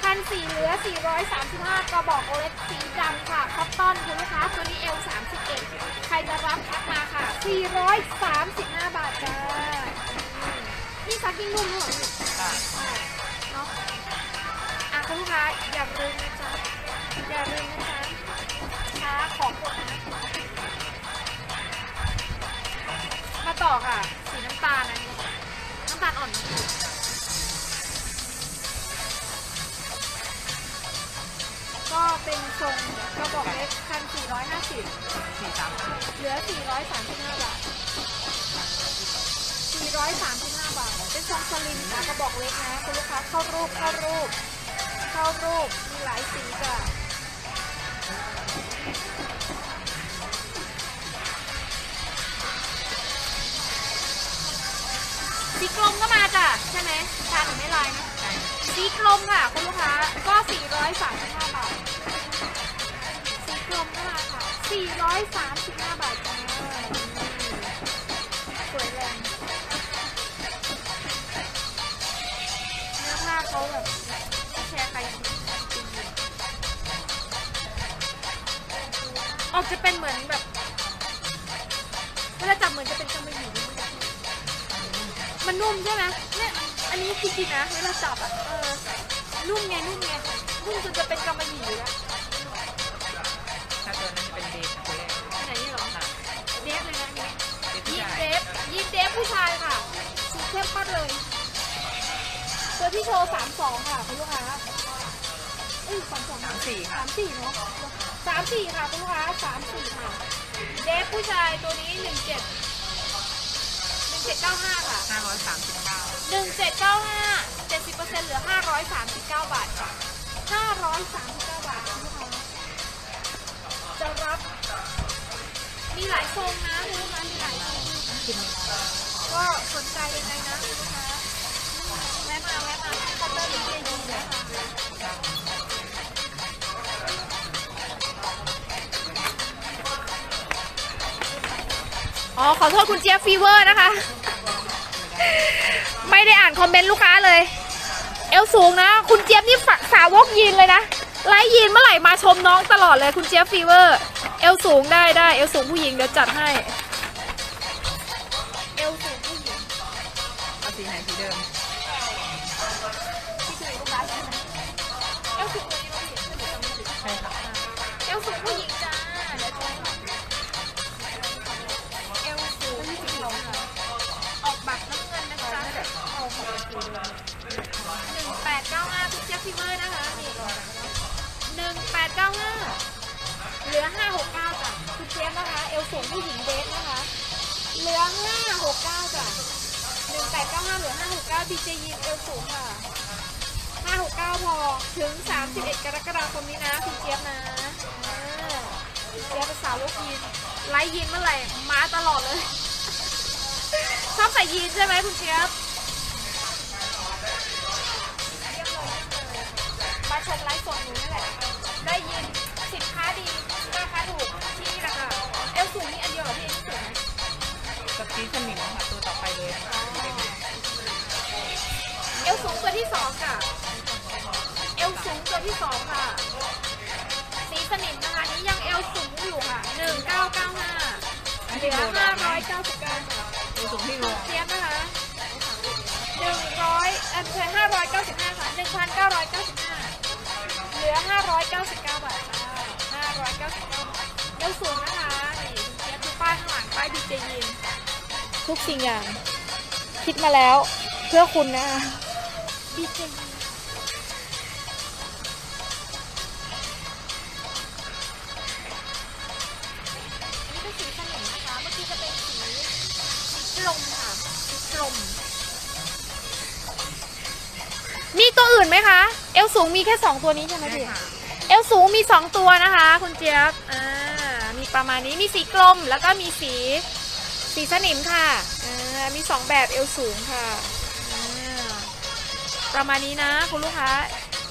พันสี่เหลือสี่ร้อยสามสิบห้ากระบอกโอเล็กสีดำค่ะคอตตอนคุณลูกค้าตัวนี้เอลสามสิบเอ็ดใครจะรับทักมาค่ะสี่ร้อยสามสิบห้าบาทจ้านี่ซักยิ่งนุ่มด้วยเหรอพี่ค่ะเนาะอะคุณลูกค้าอย่าลืมนะจ๊ะอย่าลืมนะจ๊ะใช้ของหมดนะมาต่อค่ะ สีน้ำตาลนนี้น้ำตาลอ่อนนะ ก็เป็นทรงกระบอกเล็กพันสี่ร้อยห้าสิบสี่สามเหลือสี่ร้อยสามสิบห้าบาทสี่ร้อยสามสิบห้าบาท เป็นทรงสลิมนะกระบอกเล็กนะคุณลูกค้าเข้ารูปเข้ารูปเข้ารูปมีหลายสีจ้ะสีกลมก็มาจ้ะใช่ไหมทานหรือไม่ลายนะสีกลมค่ะคุณลูกค้าก็435บาทสี 435 บาทจ้าสวยแรงเนื้อผ้าเขาแบบแชร์ไปจริงออกจะเป็นเหมือนแบบเวลาจับเหมือนจะเป็นกำมะหยี่มันนุ่มใช่ไหมเนี่ยอันนี้จริงๆนะเวลาจับอะเออนุ่มไงนุ่มไงนุ่มจนจะเป็นกำมะหยี่แล้ว ยีนเดฟผู้ชายค่ะ สีเข้มปัดเลยตัวที่โชว์สามสองค่ะคุณลูกค้าเอ้ยสามสองสามสี่ค่ะสามสี่เนาะสามสี่ค่ะคุณลูกค้าสามสี่ค่ะ เดฟผู้ชายตัวนี้หนึ่งเจ็ดหนึ่งเจ็ดเก้าห้าค่ะห้าร้อยสามสิบเก้าหนึ่งเจ็ดเก้าห้าเจ็ดสิบเปอร์เซ็นต์เหลือห้าร้อยสามสิบเก้าบาทค่ะห้าร้อยสามสิบเก้าบาทคุณลูกค้าจะรับ มีหลายทรงนะคุณลูกค้ามีหลายทรง ก็สนใจยังไงนะคุณลูกค้าแวะมาแวะมาที่เคาน์เตอร์ดีเจยีนะคะอ๋อขอโทษคุณเจี๊ยบฟีเวอร์นะคะ ไม่ได้อ่านคอมเมนต์ลูกค้าเลย เอวสูงนะ คุณเจี๊ยบนี่สาวกยีนส์เลยนะไลฟ์ยีนส์เมื่อไหร่มาชมน้องตลอดเลยคุณเจี๊ยบฟีเวอร์ เอวสูงได้ได้เอวสูงผู้หญิงเดี๋ยวจัดให้ สีไหนสีเดิมที่คือลูกค้าใช่ไหมเอวสูงตัวนี้เราเห็นใช่ไหมใช่ค่ะเอวสูงผู้หญิงจ้าเดี๋ยวจะเอวสูงผู้หญิงค่ะออกบัตรน้ำเงินนะจ๊ะเอาของสีเหลืองหนึ่งแปดเก้าห้าทุกเจ็บฟีเวอร์นะคะนี่หนึ่งแปดเก้าห้าเหลือห้าหกเก้าจ้ะคุณเจฟนะคะ เอวสูงผู้หญิงเดฟนะคะ เหลือห้าหกเก้าจ้ะ หนึ่งแปดเก้าห้าเหลือห้าหกเก้าดีเจยีนเอวสูงค่ะ569พอถึง31กรกฎาคมนี้นะคุณเจี๊ยบนะเจี๊ยบเป็นสาวลูกยีนไลฟ์ยีนเมื่อไหร่มาตลอดเลย ชอบใส่ยีนใช่ไหมคุณเจี๊ยบมาชมไลฟ์สดหนูนี่แหละได้ยินสินค้าดีราคาถูกที่นี่แหละค่ะเอลสูงนี่อันเดียวเหรอพี่เอลสูงไหมกับพีสมิงค่ะตัวต่อไปเลย เอลสูงตัวที่สองค่ะ เอลสูงตัวที่สองค่ะ สีสนิมนะคะนี้ยังเอลสูงอยู่ค่ะหนึ่งเก้าเก้าห้าเหลือห้าร้อยเก้าสิบเก้าค่ะตัวสูงที่รวมเทียบนะคะหนึ่งร้อยเออใช่ห้าร้อยเก้าสิบห้าค่ะหนึ่งพันเก้าร้อยเก้าสิบห้าเหลือห้าร้อยเก้าสิบเก้าบาทค่ะห้าร้อยเก้าสิบเก้าบาทเอลสูงนะคะนี่คุณเทียบดูป้ายข้างหลังป้ายดีเจยินทุกสิ่งอย่าง คิดมาแล้วเพื่อคุณนะคะ ดีเจยินอันนี้เป็นสีสนิมนะคะ เมื่อกี้จะเป็นสีสีกลมค่ะสีกลม มีตัวอื่นไหมคะ เอลสูงมีแค่ 2 ตัวนี้ใช่ไหมใช่พี่ค่ะเอลสูงมี 2 ตัวนะคะ คุณเจี๊ยบ อ่า มีประมาณนี้มีสีกรมแล้วก็มีสีสีสนิมค่ะ อ่า มี 2 แบบเอวสูงค่ะอ่า ประมาณนี้นะคุณลูกค้า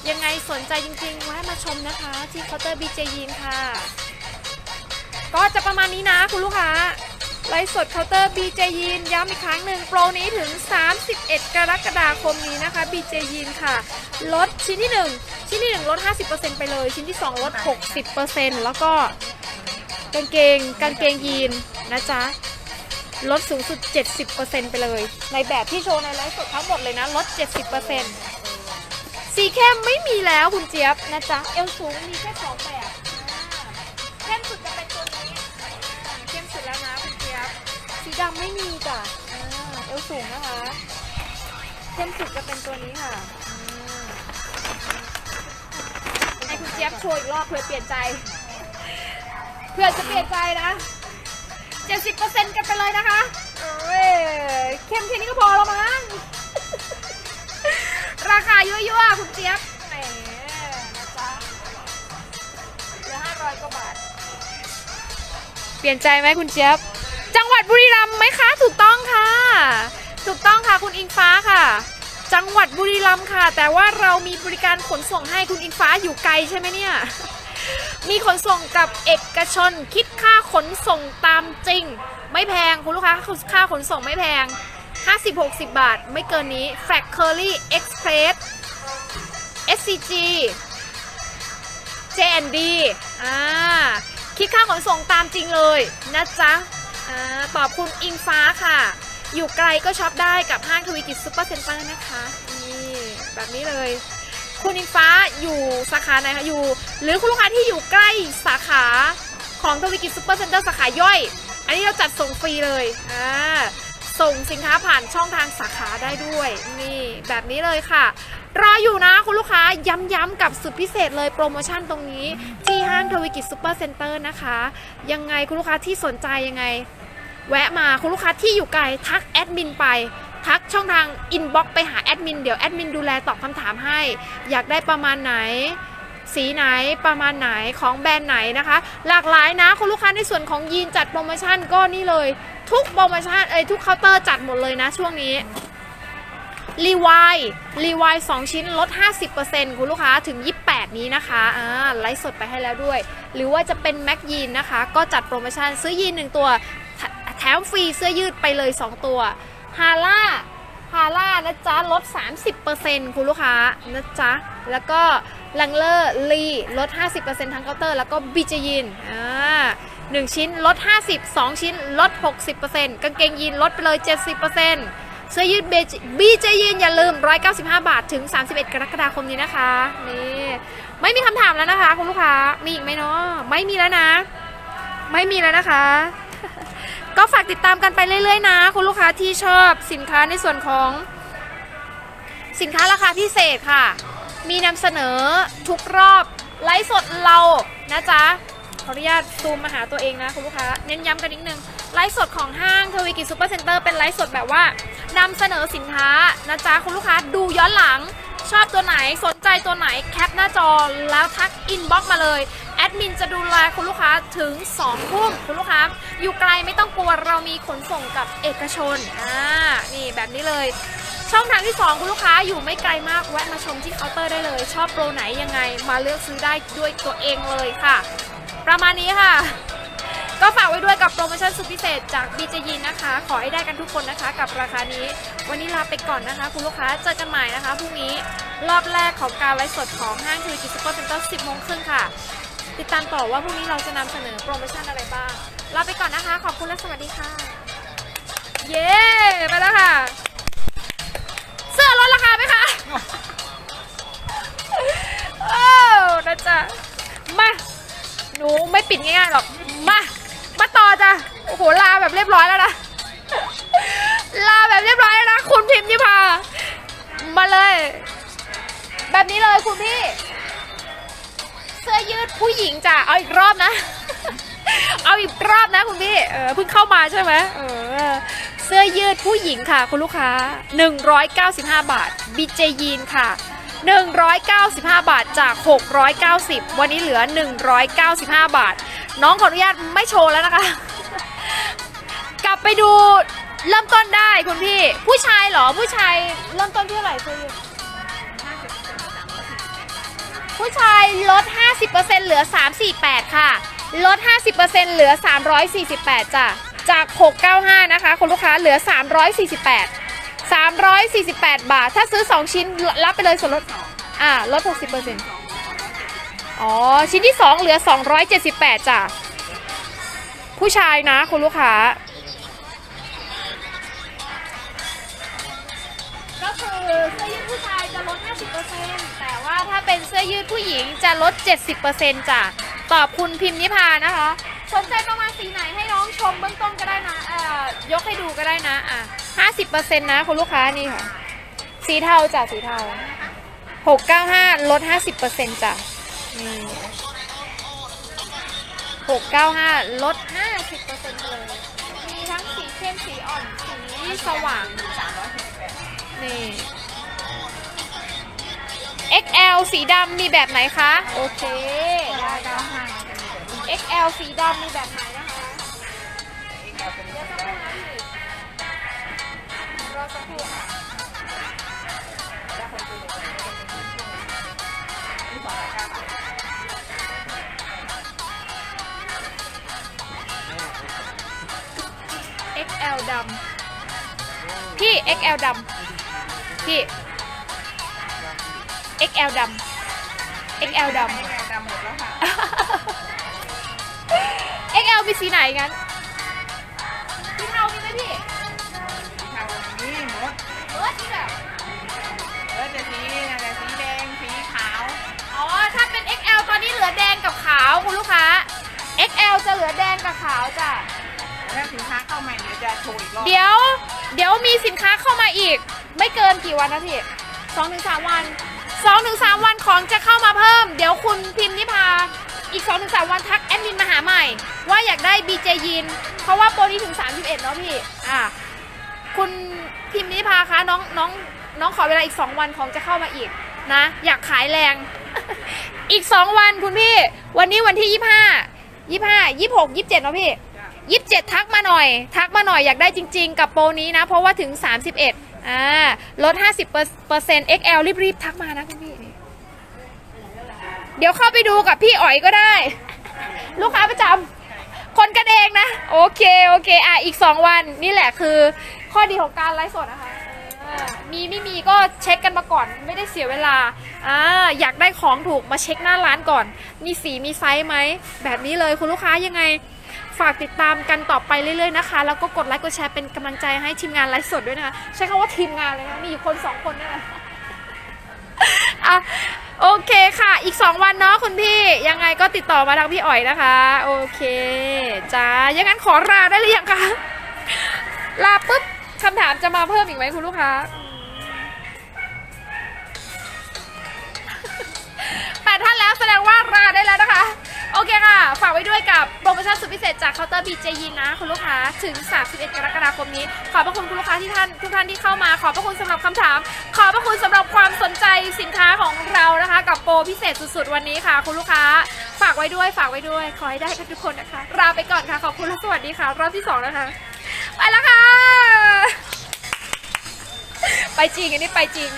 ยังไงสนใจจริงๆแวะมาชมนะคะ ที่เคาน์เตอร์ BJ Jeans ค่ะ ก็จะประมาณนี้นะคุณลูกค้าไลฟ์สดเคาน์เตอร์ BJ ยีนย้ำอีกครั้งหนึ่งโปรนี้ถึง 31 กรกฎาคมนี้นะคะ BJ ยีนค่ะ ลดชิ้นที่ 1 ชิ้นที่ 1 ลด 50%ไปเลย ชิ้นที่ 2 ลด 60%แล้วก็กางเกงกางเกงยีนนะจ๊ะ ลดสูงสุด 70%ไปเลย ในแบบที่โชว์ในไลฟ์สดทั้งหมดเลยนะ ลด 70%สีเข้มไม่มีแล้วคุณเจี๊ยบนะจ๊ะ เอลสูงมีแค่สองแบบเข้มสุดจะเป็นตัวนี้เข้มสุดแล้วนะคุณเจี๊ยบ สีดำไม่มีจ้ะเอลสูงนะคะเข้มสุดจะเป็นตัวนี้ค่ะให้คุณเจี๊ยบโชว์อีกรอบเพื่อเปลี่ยนใจ เพื่อจะเปลี่ยนใจนะ 70%กันไปเลยนะคะโอ้ยเข้มแค่นี้ก็พอแล้วมั้ง ราคายั่วๆคุณเจี๊ยบแหมนะจ๊ะเหลือ500กว่าบาท เปลี่ยนใจไหมคุณเจี๊ยบ จังหวัดบุรีรัมย์ไหมคะ ถูกต้องค่ะ ถูกต้องค่ะคุณอิงฟ้าค่ะ จังหวัดบุรีรัมย์ค่ะ แต่ว่าเรามีบริการขนส่งให้คุณอิงฟ้าอยู่ไกลใช่ไหมเนี่ยมีขนส่งกับเอกชนคิดค่า ขนส่งตามจริง ไม่แพงคุณลูกค้าค่าขนส่งไม่แพง 50-60 บาท ไม่เกินนี้ f r a c Curly Express SCG J&D อ่าคิดค่าขนส่งตามจริงเลยนะจ๊ะอ่าตอบคุณอิงฟ้าค่ะ อยู่ไกลก็ช็อปได้กับห้างทวีกิจซูเปอร์เซ็นเตอร์นะคะนี่แบบนี้เลย คุณอิงฟ้าอยู่สาขาไหนคะอยู่ หรือคุณลูกค้าที่อยู่ใกล้สาขา ของทวีกิจซูเปอร์เซ็นเตอร์สาขาย่อย อันนี้เราจัดส่งฟรีเลยอ่าส่งสินค้าผ่านช่องทางสาขาได้ด้วย นี่แบบนี้เลยค่ะ รออยู่นะคุณลูกค้าย้ำๆกับสุดพิเศษเลยโปรโมชั่นตรงนี้ ที่ห้างทวีกิจซูเปอร์เซ็นเตอร์นะคะ ยังไงคุณลูกค้าที่สนใจยังไง แวะมาคุณลูกค้าที่อยู่ไกลทักแอดมินไปทักช่องทางอินบ็อกซ์ไปหาแอดมินเดี๋ยวแอดมินดูแลตอบคำถามให้ อยากได้ประมาณไหน สีไหนประมาณไหนของแบรนด์ไหนนะคะ หลากหลายนะคุณลูกค้าในส่วนของยีนส์จัดโปรโมชั่นก็นี่เลย ทุกโปรโมชั่นเอ้ยทุกเคาน์เตอร์จัดหมดเลยนะช่วงนี้รีวายรีวาย2ชิ้นลด 50%คุณลูกค้าถึง 28 นี้นะคะอ่าไลฟ์สดไปให้แล้วด้วย หรือว่าจะเป็น Mc Jeans นะคะ ก็จัดโปรโมชั่นซื้อยีนส์1ตัวแถแถมฟรีเสื้อยืดไปเลย 2 ตัว Hara Hara นะจ๊ะ ลด 30%คุณลูกค้านะจ๊ะ แล้วก็ Wrangler Lee ลด 50%ทั้งเคาน์เตอร์ แล้วก็ BJ Jeans อ่าหนึ่งชิ้นลด 50 2 ชิ้นลด 60%กางเกงยีนลดไปเลย 70%เสื้อยืดบีเจยีนอย่าลืม 195 บาทถึง 31 กรกฎาคมนี้นะคะนี่ไม่มีคำถามแล้วนะคะคุณลูกค้ามีอีกไหมเนาะไม่มีแล้วนะ ไม่มีแล้วนะคะก็ฝากติดตามกันไปเรื่อยๆ นะ คุณลูกค้าที่ชอบสินค้าในส่วนของสินค้าราคาพิเศษค่ะ มีนำเสนอทุกรอบไลฟ์สดเรานะจ๊ะขออนุญาตซูมมาหาตัวเองนะคุณลูกค้าเน้นย้ำกันนิดนึงไลฟ์สดของห้างทวีกิจซูเปอร์เซ็นเตอร์เป็นไลฟ์สดแบบว่านำเสนอสินค้านะจ๊ะคุณลูกค้าดูย้อนหลัง ชอบตัวไหนสนใจตัวไหนแคปหน้าจอแล้วทักอินบ็อกซ์มาเลยแอดมินจะดูแลคุณลูกค้าถึง2ทุ่มคุณลูกค้า อยู่ไกลไม่ต้องกลัวเรามีขนส่งกับเอกชนอ่านี่แบบนี้เลย ช่องทางที่ 2 คุณลูกค้าอยู่ไม่ไกลมากแวะมาชมที่เคาน์เตอร์ได้เลย ชอบโปรไหนยังไงมาเลือกซื้อได้ด้วยตัวเองเลยค่ะ ประมาณนี้ค่ะ ก็ฝากไว้ด้วยกับโปรโมชั่นสุดพิเศษจาก BJ Jeans นะคะ ขอให้ได้กันทุกคนนะคะ กับราคานี้ วันนี้ลาไปก่อนนะคะ คุณลูกค้าเจอกันใหม่นะคะพรุ่งนี้รอบแรกของการไลฟ์สดของห้างทวีกิจซูเปอร์เซ็นเตอร์10โมงครึ่งค่ะ ติดตามต่อว่าพรุ่งนี้เราจะนำเสนอโปรโมชั่นอะไรบ้างลาไปก่อนนะคะ ขอบคุณและสวัสดีค่ะ เย้ไปแล้วค่ะ เสื้อลดราคาไหมคะโอ้นะจ๊ะมาหนูไม่ปิดง่ายๆหรอกมามาต่อจ้ะโอ้โหลาแบบเรียบร้อยแล้วนะลาแบบเรียบร้อยแล้วนะคุณพิมพ์ยิพามาเลย แบบนี้เลยคุณพี่ เสื้อยืดผู้หญิงจ้ะเอาอีกรอบนะ เอาอีกรอบนะคุณพี่เออเพิ่งเข้ามาใช่ไหมเออเสื้อยืดผู้หญิงค่ะ คุณลูกค้า 195 บาทบีเจยีนค่ะ 195 บาทจาก 690 วันนี้เหลือ 195 บาท น้องขออนุญาตไม่โชว์แล้วนะคะ กลับไปดูเริ่มต้นได้คุณพี่ ผู้ชายเหรอผู้ชายเริ่มต้นที่เท่าไหร่เสื้อยืดผู้ชายลด 50%เหลือ 348 ค่ะ ลด 50%เหลือ 348จ้ะจาก 695 นะคะคุณลูกค้าเหลือ 348 348 บาท ถ้าซื้อ 2 ชิ้นรับไปเลยส่วนลดอ่าลด 60%อ๋อ ชิ้นที่ 2 เหลือ 278จ้ะผู้ชายนะคุณลูกค้า ก็คือเสื้อยืดผู้ชายจะลด 50%แต่ว่าถ้าเป็นเสื้อยืดผู้หญิงจะลด 70%จ้ะตอบคุณพิมพ์นิพานะคะ สนใจประมาณสีไหนให้น้องชมเบื้องต้นก็ได้นะเอ่อยกให้ดูก็ได้นะอะ50%นะคุณลูกค้านี่ค่ะ สีเทาจ้ะสีเทา 695 ลด 50%จ้ะนี่695 ลด 50%เลย มีทั้งสีเข้มสีอ่อน สีสว่าง360 นี่ XL สีดำมีแบบไหนคะ โอเคได้เก้าได้ห้าจะมีแบบนี้ XL สีดำมีแบบไหนนะคะเองเอาเป็นแบบได้รอสักครู่ค่ะแล้วคนตัวเล็กจะเป็นช่วงที่สองร้อยเก้าบาท XL ดำพี่ XL ดำ พี่ XL ดำ XL ดให้แมวดำหมดแล้วค่ะำ XL มีสีไหนงั้นสีเทามีไหมพี่ทางนี้หมดเออที่แบบเออแต่สีอะไรสีแดง สีขาว อ๋อ ถ้าเป็น XL ตอนนี้เหลือแดงกับขาวคุณลูกค้า XL จะเหลือแดงกับขาวจ้ะแล้วสินค้าเข้าใหม่เดี๋ยวจะโชว์อีกรอบ เดี๋ยว เดี๋ยวมีสินค้าเข้ามาอีก ไม่เกินกี่วันนะพี่สองถึงสามวันสองถึงสามวันของจะเข้ามาเพิ่ม เดี๋ยวคุณพิมพ์นิพาอีกสองถึงสามวันทักแอดมินมาหาใหม่ ว่าอยากได้ BJ ยินเพราะว่าโปรนี้ถึง31เอ็ดเนาะพี่อะคุณพิมพ์นิพาคะน้องน้องน้องขอเวลาอีก2วันของจะเข้ามาอีกนะ อยากขายแรง อีก2วันคุณพี่ วันนี้วันที่25 25 26 27เจ็ดเนาะพี่ยี่สิบเจ็ดทักมาหน่อย ทักมาหน่อยอยากได้จริง ๆ กับโปรนี้นะ เพราะว่าถึง31อ่าลด50เป อร์เซ็นต์ XL รีบๆ ทักมานะคุณพี่เดี๋ยวเข้าไปดูกับพี่อ๋อยก็ได้ ลูกค้าประจำคนกันเองนะ โอเค โอเค อะ อีก 2 วันนี่แหละคือข้อดีของการไลฟ์สดนะคะมีไม่มีก็เช็คกันมาก่อนไม่ได้เสียเวลาอ่าอยากได้ของถูกมาเช็คหน้าร้านก่อน มีสีมีไซส์ไหม แบบนี้เลยคุณลูกค้ายังไง ฝากติดตามกันต่อไปเรื่อยๆนะคะ แล้วก็กดไลค์กดแชร์เป็นกำลังใจให้ทีมงานไลฟ์สดด้วยนะคะ ใช้คำว่าทีมงานเลยนะมีอยู่คนสองคนด้วยนะอะโอเคค่ะ อีก 2 วันเนาะคุณพี่ ยังไงก็ติดต่อมาทางพี่อ๋อยนะคะ โอเคจ้ายังงั้นขอลาได้หรือยังคะ ลาปุ๊บคำถามจะมาเพิ่มอีกไหมคุณลูกค้า แปดท่านแล้วแสดงว่าลาได้แล้วนะคะ โอเคค่ะ ฝากไว้ด้วยกับโปรโมชั่นสุดพิเศษจากเคาน์เตอร์บีเจยินนะ คุณลูกค้าถึง 31 กรกฎาคมนี้ ขอบพระคุณคุณลูกค้าที่ท่านทุกท่านที่เข้ามา ขอบพระคุณสำหรับคำถาม ขอบพระคุณสำหรับความสนใจสินค้าของเรานะคะ กับโปรพิเศษสุดๆ วันนี้ค่ะ คุณลูกค้า ฝากไว้ด้วย ฝากไว้ด้วย ขอให้ได้กันทุกคนนะคะลาไปก่อนค่ะ ขอบคุณและสวัสดีค่ะ รอบที่สองนะคะไปแล้วค่ะ ไปจริงอันนี้ไปจริง